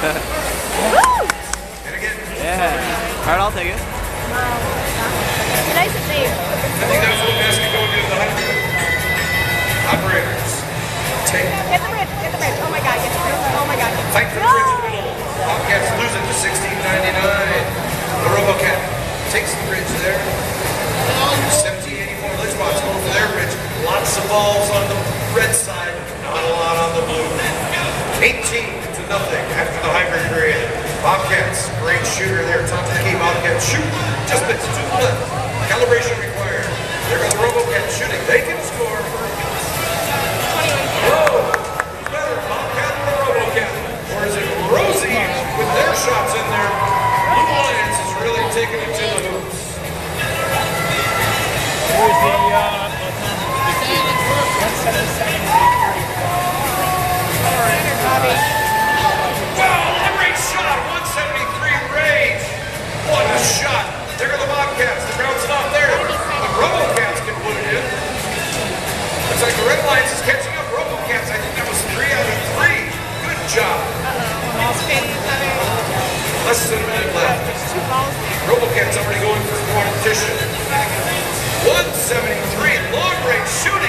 yeah. Alright, I'll take it. Nice to see you. I think that's what best to go do the hundred. Operators. Take. Get the bridge, get the bridge. Oh my god, get the bridge. Oh my god. Fight for the bridge. Hawkcats lose it to 16.99. The RoboCat takes the bridge there. 1784 Lynch Box going for their bridge. Lots of balls on the red side, not a lot on the blue. 18 to nothing shooter there, top of the key. Bobcats shoot, just to the left. Calibration required. There go the RoboCat Red Lions is catching up. RoboCats, I think that was three out of three. Good job. Less than a minute left. RoboCat's already going for competition. 173 long range shooting